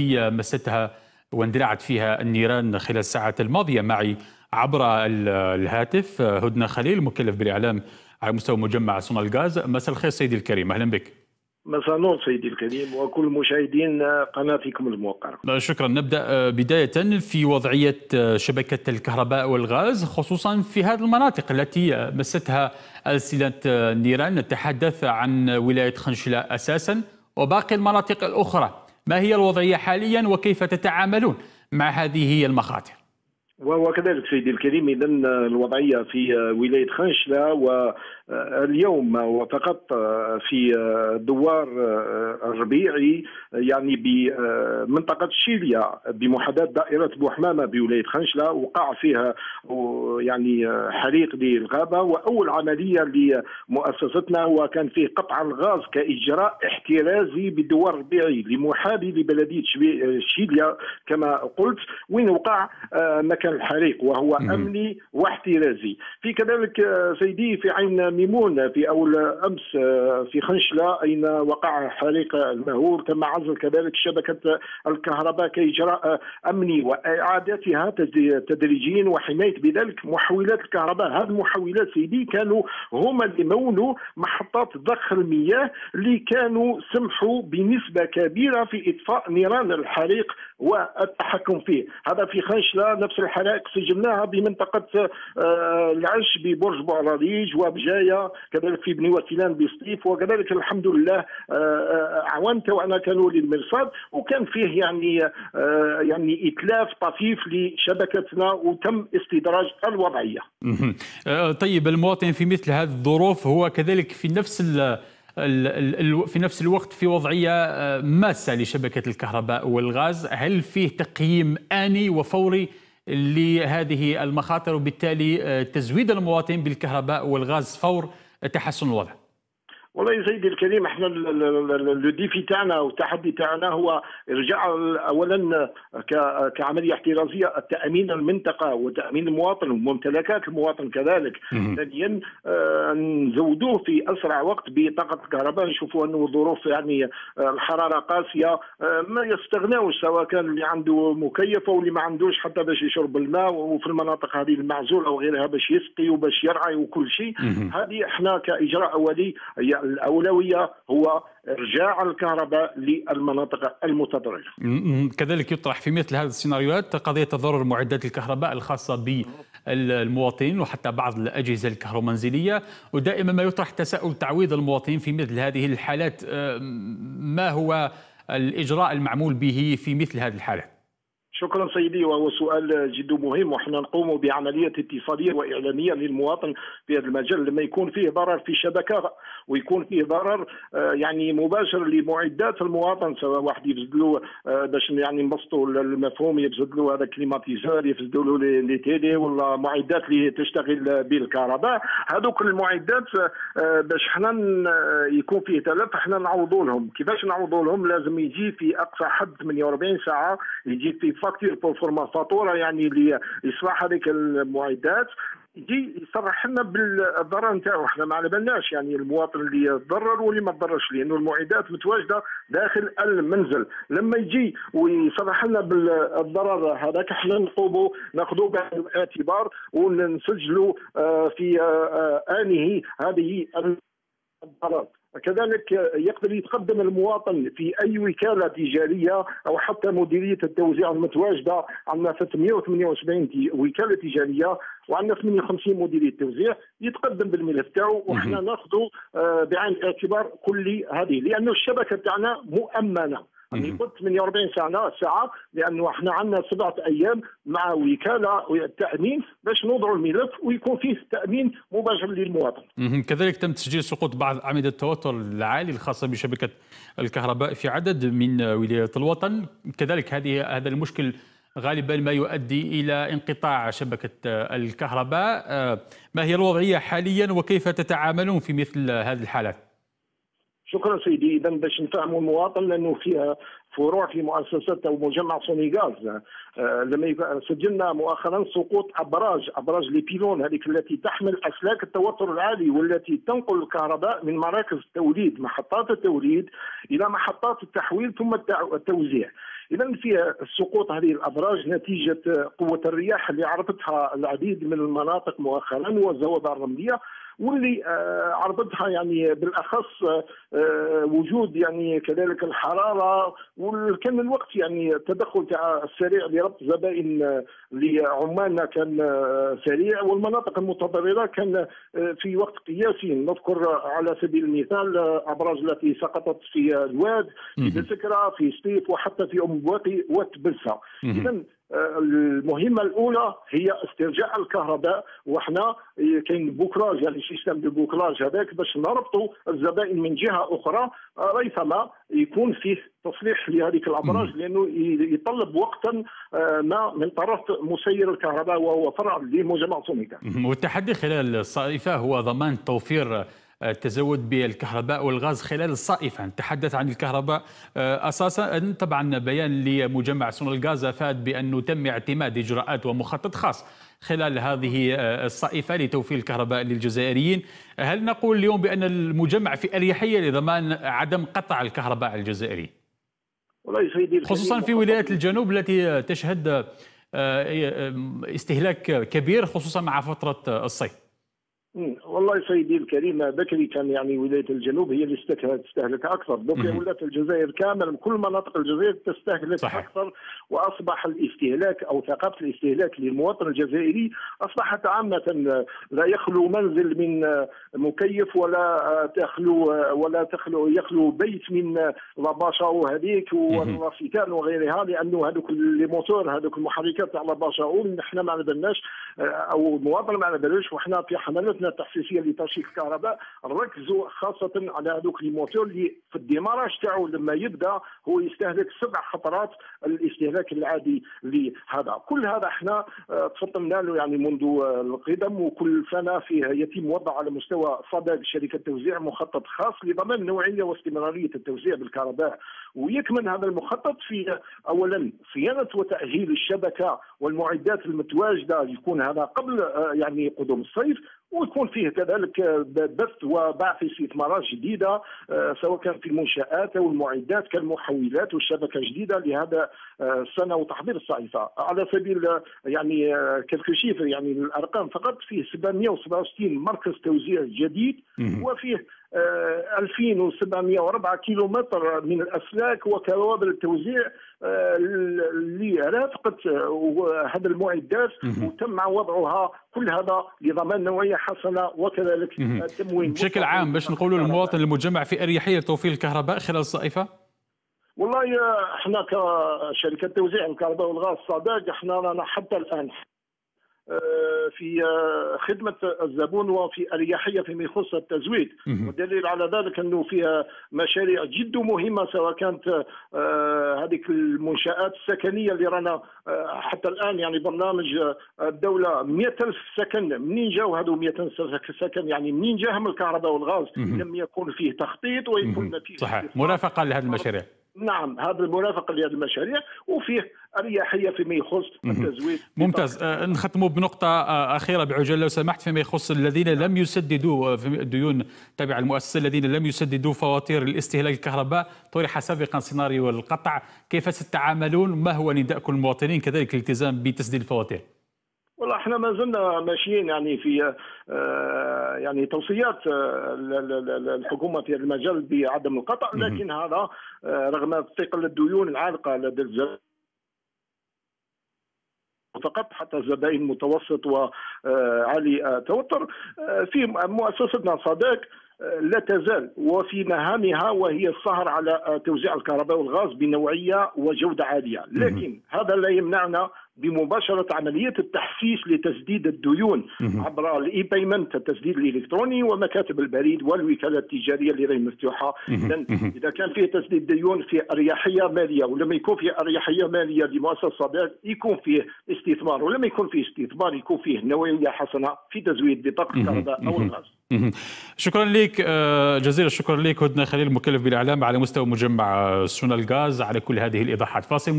هي مستها واندلعت فيها النيران خلال الساعات الماضية معي عبر الهاتف. هدنة خليل مكلف بالإعلام على مستوى مجمع صنع الغاز. مساء الخير سيدي الكريم أهلا بك. مساء النور سيدي الكريم وكل مشاهدين قناتكم الموقرة شكرا. نبدأ بداية في وضعية شبكة الكهرباء والغاز خصوصا في هذه المناطق التي مستها ألسنة النيران. نتحدث عن ولاية خنشلة أساسا وباقي المناطق الأخرى. ما هي الوضعية حاليا وكيف تتعاملون؟ مع هذه المخاطر. وكذلك سيدي الكريم اذا الوضعية في ولاية خنشله واليوم وفقط في دوار الربيعي يعني بمنطقة شيليا بمحاذاة دائرة بوحمامة بولاية خنشله وقع فيها يعني حريق للغابة وأول عملية لمؤسستنا وكان فيه قطع الغاز كإجراء احترازي بالدوار الربيعي لمحاذي لبلدية شيليا كما قلت. وين وقع؟ مكان كان الحريق وهو أمني واحترازي. في كذلك سيدي في عين ميمون في أول أمس في خنشلة أين وقع حريق المهول تم عزل كذلك شبكة الكهرباء كاجراء أمني وإعادتها تدريجيا وحماية بذلك محولات الكهرباء. هذه المحولات سيدي كانوا هما اللي مولوا محطات ضخ المياه اللي كانوا سمحوا بنسبة كبيرة في إطفاء نيران الحريق والتحكم فيه. هذا في خنشلة نفس الحرائق سجلناها بمنطقة العش ببرج بوعراريج وبجاية كذلك في بني وكيلان بسطيف وكذلك الحمد لله عوان توانا كانوا للمرصاد وكان فيه يعني يعني إتلاف طفيف لشبكتنا وتم استدراج الوضعية. طيب المواطن في مثل هذه الظروف هو كذلك في نفس في نفس الوقت في وضعية ماسة لشبكة الكهرباء والغاز، هل فيه تقييم آني وفوري لهذه المخاطر وبالتالي تزويد المواطنين بالكهرباء والغاز فور تحسن الوضع؟ والله سيدي الكريم إحنا le défi تاعنا والتحدي تاعنا هو إرجاع اولا كعملية احترازية تأمين المنطقة وتأمين المواطن وممتلكات المواطن كذلك. ثانيا آه نزودوه في أسرع وقت بطاقة الكهرباء نشوفوا أنه ظروف يعني الحرارة قاسية آه ما يستغناوش سواء كان اللي عنده مكيف أو اللي ما عندوش حتى باش يشرب الماء وفي المناطق هذه المعزولة وغيرها باش يسقي وباش يرعى وكل شيء. هذه إحنا كإجراء أولي الأولوية هو إرجاع الكهرباء للمناطق المتضررة. كذلك يطرح في مثل هذه السيناريوهات قضية تضرر معدات الكهرباء الخاصة بالمواطنين وحتى بعض الأجهزة الكهرومنزلية ودائما ما يطرح تساؤل تعويض المواطنين في مثل هذه الحالات ما هو الإجراء المعمول به في مثل هذه الحالات؟ شكرا سيدي وهو سؤال جد مهم. وحنا نقوم بعملية اتصالية واعلاميه للمواطن في هذا المجال. لما يكون فيه ضرر في شبكه ويكون فيه ضرر يعني مباشر لمعدات المواطن سواء واحد يفسد له باش يعني نبسطوا المفهوم يفسد له هذا climatiseur يفسد له les télés ولا معدات اللي تشتغل بالكهرباء. هذوك المعدات باش حنا يكون فيه تلف حنا نعوضوا لهم. كيفاش نعوضوا لهم؟ لازم يجي في أقصى حد 48 ساعة يجي في facture pour فاتوره يعني لاصلاح هذيك المعدات يجي يصرح لنا بالضرر نتاعو. إحنا ما على بالناش يعني المواطن اللي تضرر واللي ما تضررش لأنه المعدات متواجدة داخل المنزل. لما يجي ويصرح لنا بالضرر هذاك إحنا نقوموا ناخذوه بعين الاعتبار ونسجلوا في آنه هذه الضرر. كذلك يقدر يتقدم المواطن في أي وكالة تجارية أو حتى مديرية التوزيع المتواجدة عندنا 378 وكالة تجارية وعندنا 58 مديرية توزيع يتقدم بالملف تاعو. وحنا ناخذه بعين الاعتبار كل هذه لأنه الشبكة تاعنا مؤمنة. يعني قلت 48 ساعة ساعة لأنه إحنا عندنا سبعة أيام مع وكالة التامين باش نوضعوا الملف ويكون فيه تأمين مباشر للمواطن. كذلك تم تسجيل سقوط بعض أعمدة التوتر العالي الخاصة بشبكة الكهرباء في عدد من ولايات الوطن، كذلك هذه هذا المشكل غالبا ما يؤدي إلى انقطاع شبكة الكهرباء، ما هي الوضعية حاليا وكيف تتعاملون في مثل هذه الحالات؟ شكرا سيدي. اذا باش نفهموا المواطن لأنه فيها فروع في مؤسسات أو مجمع سونلغاز آه لما سجلنا مؤخرا سقوط ابراج أبراج les pylônes هذيك التي تحمل أسلاك التوتر العالي والتي تنقل الكهرباء من مراكز التوليد محطات التوليد إلى محطات التحويل ثم التوزيع. اذا في سقوط هذه الأبراج نتيجة قوة الرياح اللي عرفتها العديد من المناطق مؤخرا والزوابع الرملية. واللي آه، عرضتها يعني بالأخص آه، وجود يعني كذلك الحرارة وكان الوقت يعني التدخل تاع السريع لربط زبائن لعمالنا كان آه، سريع والمناطق المتضررة كان في وقت قياسي. نذكر على سبيل المثال أبراج التي سقطت في الواد في بسكرة في سطيف وحتى في أم بواقي وتبلسه اذا المهمة الأولى هي استرجاع الكهرباء وحنا كاين bouclage يعني système de bouclage هذاك باش نربطوا الزبائن من جهة أخرى. ريثما يكون فيه تصليح لهذيك الأبراج لأنه يطلب وقتا آه، ما من طرف مسير الكهرباء وهو فرع لمجمع سونلغاز والتحدي خلال الصائفه هو ضمان توفير التزود بالكهرباء والغاز خلال الصائفة. نتحدث عن الكهرباء آه، أساسا طبعا بيان لمجمع سونلغاز أفاد بأنه تم اعتماد إجراءات ومخطط خاص خلال هذه آه، الصائفة لتوفير الكهرباء للجزائريين. هل نقول اليوم بأن المجمع في أريحية لضمان عدم قطع الكهرباء الجزائري؟ خصوصا في ولايات الجنوب التي تشهد آه، استهلاك كبير خصوصا مع فترة الصيف. والله سيدي الكريم بكري كان يعني ولاية الجنوب هي اللي تستهلك أكثر. دوكا ولات الجزائر كامل كل مناطق الجزائر تستهلك صحيح. أكثر وأصبح الاستهلاك أو ثقافة الاستهلاك للمواطن الجزائري أصبحت عامة لا يخلو منزل من مكيف ولا تخلو ولا تخلو يخلو بيت من la machine وهذيك والرافيكان وغيرها لأنه هذوك les moteurs هذوك المحركات تاع la machine نحن ما عندناش أو المواطن ما عندناش وحنا في حملتنا التحسيسية لترشيد الكهرباء ركزوا خاصة على هذوك les moteurs اللي في ال démarrage تاعو لما يبدأ هو يستهلك سبع خطرات الاستهلاك العادي لهذا. كل هذا إحنا آه، تفطنا له يعني منذ القدم وكل سنة فيه يتم وضع على مستوى صدى شركة توزيع مخطط خاص لضمان نوعية واستمرارية التوزيع بالكهرباء. ويكمن هذا المخطط في اولا صيانة وتأهيل الشبكة والمعدات المتواجدة يكون هذا قبل آه، يعني قدوم الصيف ويكون فيه كذلك بث وبعث استثمارات جديدة آه، سواء كان في المنشآت أو المعدات كالمحولات والشبكة الجديدة لهذا آه، السنة وتحضير الصيفه على سبيل يعني كالكو شيفر يعني الأرقام فقط فيه 767 مركز توزيع جديد وفيه 2704 كيلومتر من الأسلاك وكوابل التوزيع آه، اللي رافقت آه، هذه المعدات وتم وضعها كل هذا لضمان نوعية حسنة وكذلك التموين بشكل عام باش نقولوا للمواطن المجمع في أريحية توفير الكهرباء خلال الصيفه؟ والله إحنا كشركة توزيع الكهرباء والغاز صادق إحنا رانا حتى الآن في آه، خدمة الزبون وفي أريحية فيما يخص التزويد. والدليل على ذلك أنه فيها مشاريع جد مهمة سواء كانت آه، هذيك المنشآت السكنية اللي رانا حتى الآن يعني برنامج الدولة 100 ألف سكن منين جاوا هذو 100 ألف سكن؟ يعني منين جاهم الكهرباء والغاز؟ لم يكون فيه تخطيط ويكون فيه صحيح. مرافقة لهذه المشاريع. نعم هذا المرافقة لهذه المشاريع وفيه أريحية فيما يخص التزويد. ممتاز. آه نختم بنقطة آه أخيرة بعجاله لو سمحت فيما يخص الذين لم يسددوا آه، في الديون تابعه المؤسسة الذين لم يسددوا فواتير الاستهلاك الكهرباء. طرح سابقا سيناريو القطع. كيف ستعاملون؟ ما هو نداءكم المواطنين؟ كذلك الالتزام بتسديد الفواتير. والله إحنا ما زلنا ماشيين يعني في آه، يعني توصيات آه، الحكومة في المجال بعدم القطع لكن هذا آه، رغم ثقل الديون العالقة لدى الجزائر فقط حتى الزبائن متوسط وعالي التوتر في مؤسستنا صداق لا تزال وفي مهامها وهي السهر على توزيع الكهرباء والغاز بنوعية وجودة عالية، لكن هذا لا يمنعنا بمباشرة عملية التحسيس لتسديد الديون عبر ال e-payment التسديد الإلكتروني ومكاتب البريد والوكالات التجارية اللي راهي مفتوحة. إذا كان فيه تسديد ديون في أريحية مالية ولما يكون فيه أريحية مالية لمؤسسة يكون فيه استثمار ولما يكون فيه استثمار يكون فيه نوعية حسنة في تزويد بطاقة الكهرباء أو الغاز شكرا لك آه، جزيل الشكر لك هدنة خليل مكلف بالإعلام على مستوى مجمع سونلغاز على كل هذه الإيضاحات. فاصل